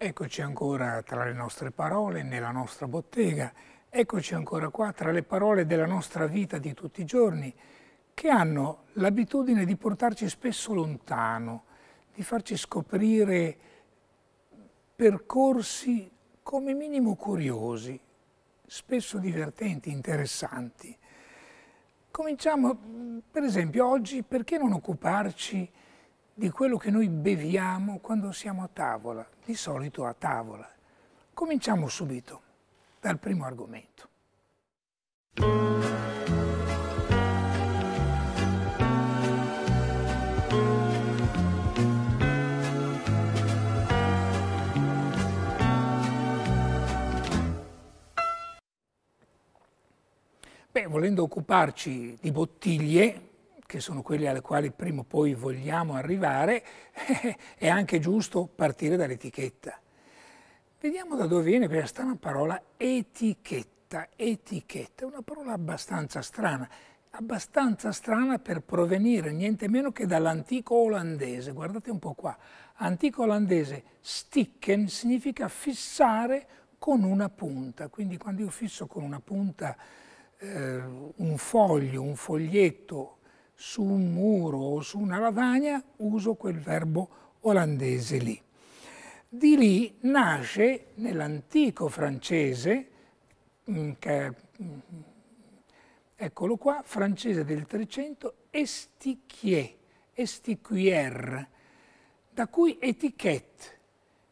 Eccoci ancora tra le nostre parole, nella nostra bottega, eccoci ancora qua tra le parole della nostra vita di tutti i giorni, che hanno l'abitudine di portarci spesso lontano, di farci scoprire percorsi come minimo curiosi, spesso divertenti, interessanti. Cominciamo, per esempio, oggi, perché non occuparci di quello che noi beviamo quando siamo a tavola, di solito a tavola. Cominciamo subito dal primo argomento. Beh, volendo occuparci di bottiglie, che sono quelle alle quali prima o poi vogliamo arrivare, è anche giusto partire dall'etichetta. Vediamo da dove viene questa parola etichetta. Etichetta è una parola abbastanza strana, abbastanza strana per provenire niente meno che dall'antico olandese. Guardate un po' qua. Antico olandese sticken significa fissare con una punta, quindi quando io fisso con una punta eh, un foglio, un foglietto su un muro o su una lavagna, uso quel verbo olandese lì. Di lì nasce nell'antico francese, che, mm, eccolo qua, francese del 300, estiquier, estiquier, da cui etiquette,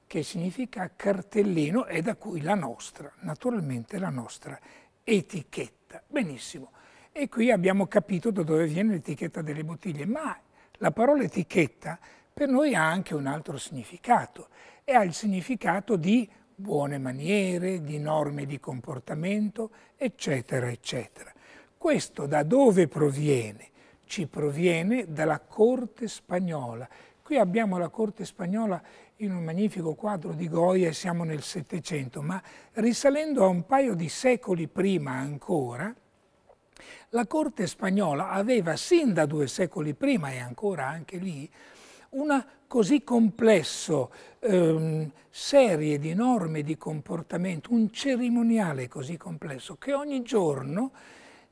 che significa cartellino e da cui la nostra, naturalmente la nostra etichetta. Benissimo. E qui abbiamo capito da dove viene l'etichetta delle bottiglie, ma la parola etichetta per noi ha anche un altro significato e ha il significato di buone maniere, di norme di comportamento, eccetera, eccetera. Questo da dove proviene? Ci proviene dalla corte spagnola. Qui abbiamo la corte spagnola in un magnifico quadro di Goya e siamo nel Settecento, ma risalendo a un paio di secoli prima ancora, la corte spagnola aveva sin da due secoli prima e ancora anche lì una così complesso ehm, serie di norme di comportamento, un cerimoniale così complesso che ogni giorno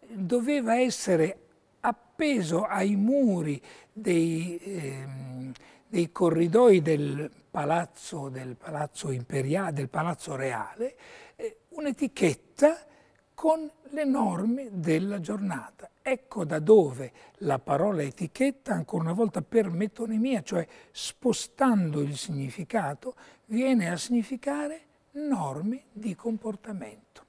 doveva essere appeso ai muri dei, ehm, dei corridoi del palazzo, del palazzo imperiale, del palazzo reale, eh, un'etichetta con le norme della giornata. Ecco da dove la parola etichetta, ancora una volta per metonimia, cioè spostando il significato, viene a significare norme di comportamento.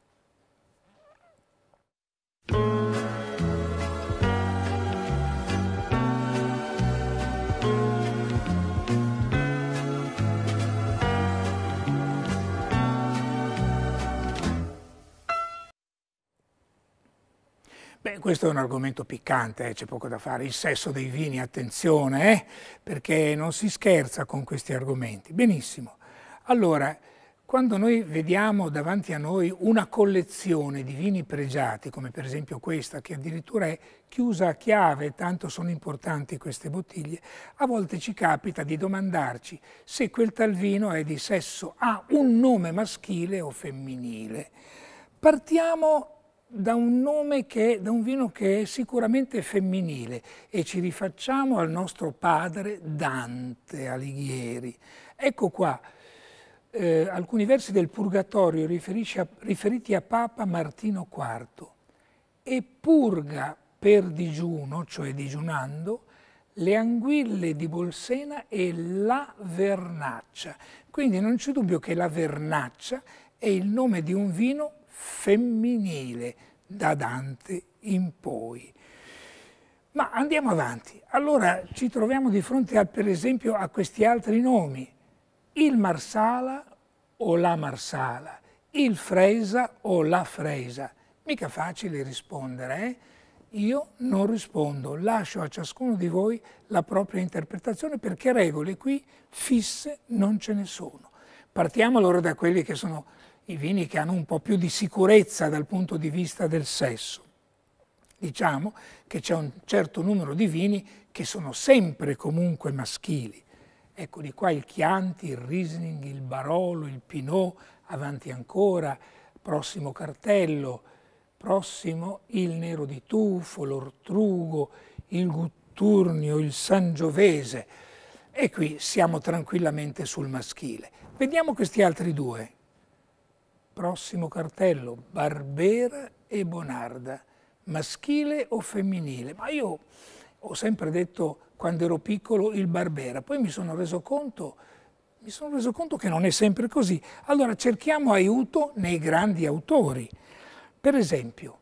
Beh, questo è un argomento piccante, eh, c'è poco da fare. Il sesso dei vini, attenzione, eh, perché non si scherza con questi argomenti. Benissimo. Allora, quando noi vediamo davanti a noi una collezione di vini pregiati, come per esempio questa, che addirittura è chiusa a chiave, tanto sono importanti queste bottiglie, a volte ci capita di domandarci se quel tal vino è di sesso, ha un nome maschile o femminile. Partiamo da un nome che, da un vino che è sicuramente femminile e ci rifacciamo al nostro padre Dante Alighieri. Ecco qua eh, alcuni versi del Purgatorio a, riferiti a Papa Martino IV. E purga per digiuno, cioè digiunando, le anguille di Bolsena e la vernaccia. Quindi non c'è dubbio che la vernaccia è il nome di un vino femminile da Dante in poi. Ma andiamo avanti. Allora ci troviamo di fronte a, per esempio a questi altri nomi, il Marsala o la Marsala, il Freisa o la Freisa. Mica facile rispondere, eh? Io non rispondo, lascio a ciascuno di voi la propria interpretazione perché regole qui fisse non ce ne sono. Partiamo allora da quelli che sono i vini che hanno un po' più di sicurezza dal punto di vista del sesso. Diciamo che c'è un certo numero di vini che sono sempre comunque maschili. Ecco, di qua il Chianti, il Riesling, il Barolo, il Pinot, avanti ancora, prossimo cartello, prossimo il Nero di Tufo, l'Ortrugo, il Gutturnio, il Sangiovese. E qui siamo tranquillamente sul maschile. Vediamo questi altri due. Prossimo cartello, Barbera e Bonarda, maschile o femminile? Ma io ho sempre detto quando ero piccolo il Barbera, poi mi sono reso conto, sono reso conto che non è sempre così. Allora cerchiamo aiuto nei grandi autori. Per esempio,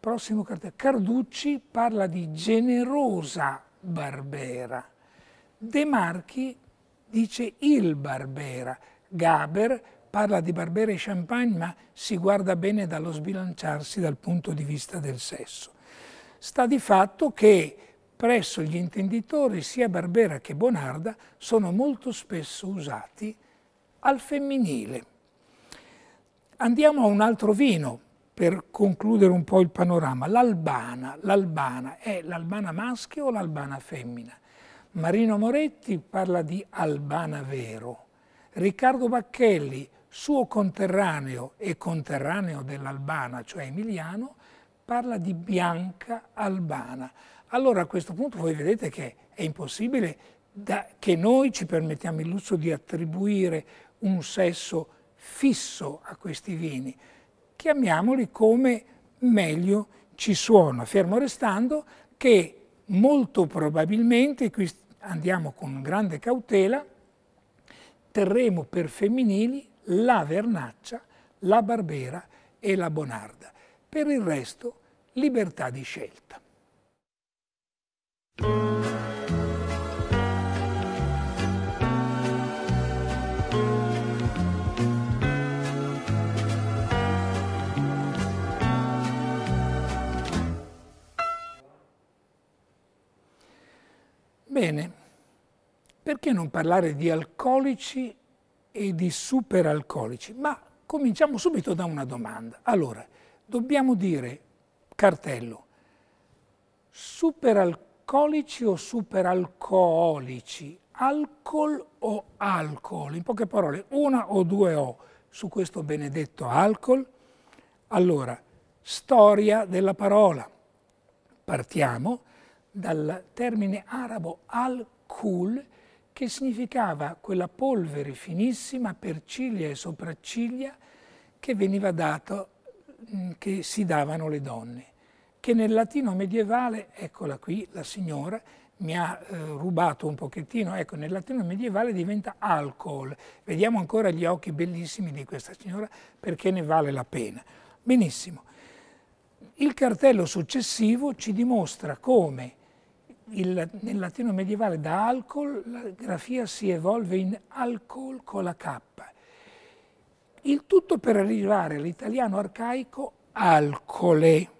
prossimo cartello, Carducci parla di generosa Barbera, De Marchi dice il Barbera, Gaber parla di Barbera e Champagne ma si guarda bene dallo sbilanciarsi dal punto di vista del sesso. Sta di fatto che presso gli intenditori sia Barbera che Bonarda sono molto spesso usati al femminile. Andiamo a un altro vino per concludere un po' il panorama. L'Albana, l'Albana è l'Albana maschio o l'Albana femmina? Marino Moretti parla di Albana vero. Riccardo Bacchelli, suo conterraneo e conterraneo dell'Albana, cioè emiliano, parla di bianca albana. Allora a questo punto voi vedete che è impossibile da, che noi ci permettiamo il lusso di attribuire un sesso fisso a questi vini. Chiamiamoli come meglio ci suona, fermo restando che molto probabilmente, qui andiamo con grande cautela, terremo per femminili la vernaccia, la barbera e la bonarda. Per il resto, libertà di scelta. Bene, perché non parlare di alcolici e di superalcolici? Ma cominciamo subito da una domanda. Allora, dobbiamo dire, cartello, superalcolici alcolici o superalcolici, alcol o alcol, in poche parole, una o due O su questo benedetto alcol. Allora, storia della parola. Partiamo dal termine arabo al-kul, che significava quella polvere finissima per ciglia e sopracciglia che veniva dato, mm, che si davano le donne che nel latino medievale, eccola qui, la signora mi ha eh, rubato un pochettino, ecco, nel latino medievale diventa alcol. Vediamo ancora gli occhi bellissimi di questa signora perché ne vale la pena. Benissimo. Il cartello successivo ci dimostra come il, nel latino medievale da alcol la grafia si evolve in alcol con la K. Il tutto per arrivare all'italiano arcaico alcole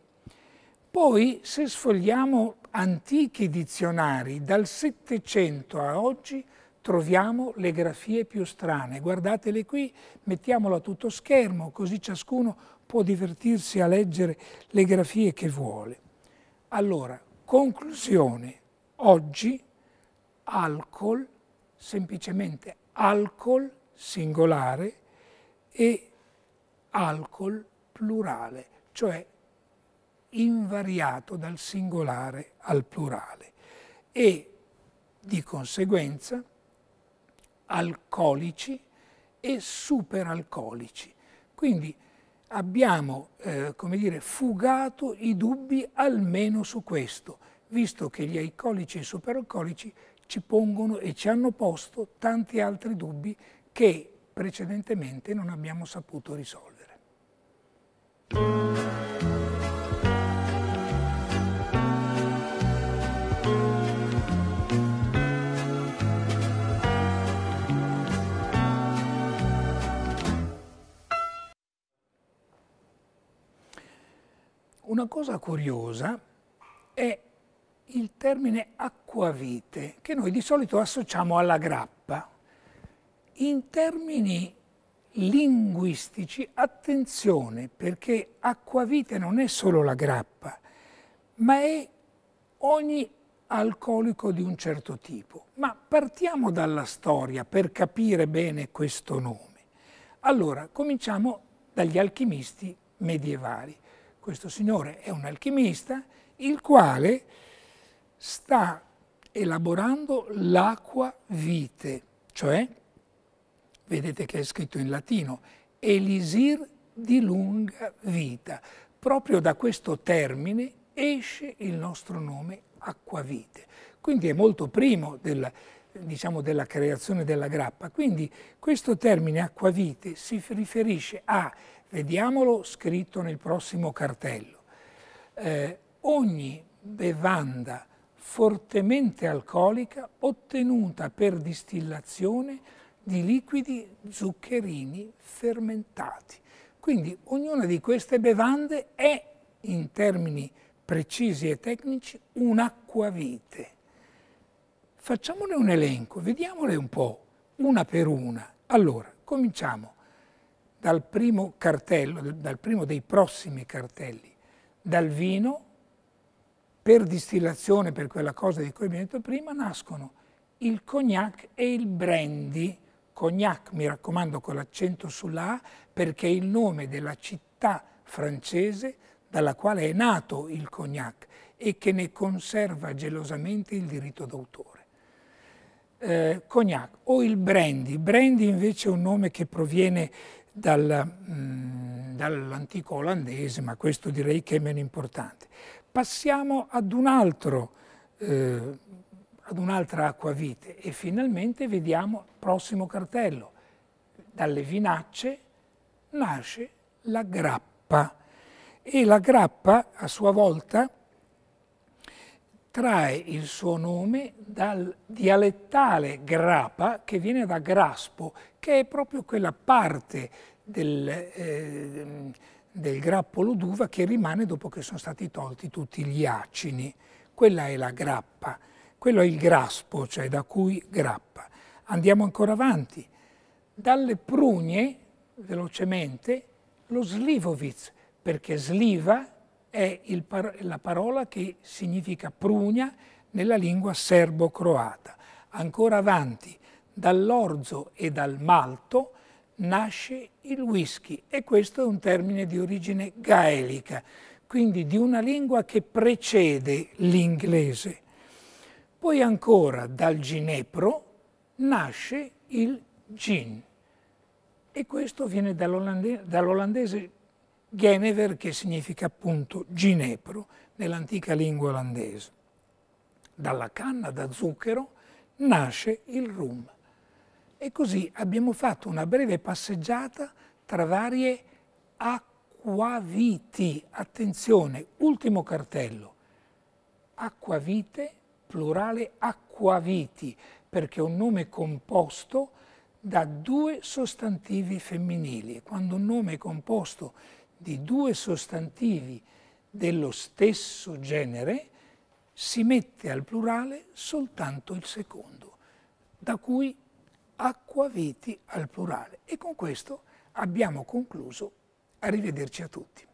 poi, se sfogliamo antichi dizionari, dal Settecento a oggi troviamo le grafie più strane. Guardatele qui, mettiamolo a tutto schermo, così ciascuno può divertirsi a leggere le grafie che vuole. Allora, conclusione, oggi alcol, semplicemente alcol singolare e alcol plurale, cioè invariato dal singolare al plurale e di conseguenza alcolici e superalcolici. Quindi abbiamo, eh, come dire, fugato i dubbi almeno su questo, visto che gli alcolici e superalcolici ci pongono e ci hanno posto tanti altri dubbi che precedentemente non abbiamo saputo risolvere. Una cosa curiosa è il termine acquavite, che noi di solito associamo alla grappa. In termini linguistici, attenzione, perché acquavite non è solo la grappa, ma è ogni alcolico di un certo tipo. Ma partiamo dalla storia per capire bene questo nome. Allora, cominciamo dagli alchimisti medievali. Questo signore è un alchimista il quale sta elaborando l'acqua vite, cioè, vedete che è scritto in latino, elisir di lunga vita. Proprio da questo termine esce il nostro nome acquavite. Quindi è molto primo del, diciamo, della creazione della grappa. Quindi questo termine acquavite si riferisce a, vediamolo scritto nel prossimo cartello, eh, ogni bevanda fortemente alcolica ottenuta per distillazione di liquidi zuccherini fermentati. Quindi ognuna di queste bevande è, in termini precisi e tecnici, un'acquavite. Facciamone un elenco, vediamole un po', una per una. Allora, cominciamo dal primo cartello, dal primo dei prossimi cartelli, dal vino, per distillazione, per quella cosa di cui abbiamo detto prima, nascono il cognac e il brandy. Cognac, mi raccomando, con l'accento sulla A, perché è il nome della città francese dalla quale è nato il cognac e che ne conserva gelosamente il diritto d'autore. Eh, cognac o il brandy. Brandy invece è un nome che proviene dal, mm, dall'antico olandese, ma questo direi che è meno importante. Passiamo ad un altro, eh, ad un'altra acquavite e finalmente vediamo il prossimo cartello. Dalle vinacce nasce la grappa e la grappa a sua volta trae il suo nome dal dialettale grappa che viene da graspo, che è proprio quella parte del, eh, del grappolo d'uva che rimane dopo che sono stati tolti tutti gli acini. Quella è la grappa, quello è il graspo, cioè da cui grappa. Andiamo ancora avanti. Dalle prugne, velocemente, lo slivovitz, perché sliva è par- la parola che significa prugna nella lingua serbo-croata. Ancora avanti, dall'orzo e dal malto nasce il whisky e questo è un termine di origine gaelica, quindi di una lingua che precede l'inglese. Poi ancora dal ginepro nasce il gin e questo viene dall'olandese, dall'olandese Genever che significa appunto ginepro nell'antica lingua olandese. Dalla canna da zucchero nasce il rum. E così abbiamo fatto una breve passeggiata tra varie acquaviti. Attenzione, ultimo cartello. Acquavite, plurale acquaviti, perché è un nome composto da due sostantivi femminili. Quando un nome è composto di due sostantivi dello stesso genere, si mette al plurale soltanto il secondo, da cui acquaviti al plurale. E con questo abbiamo concluso. Arrivederci a tutti.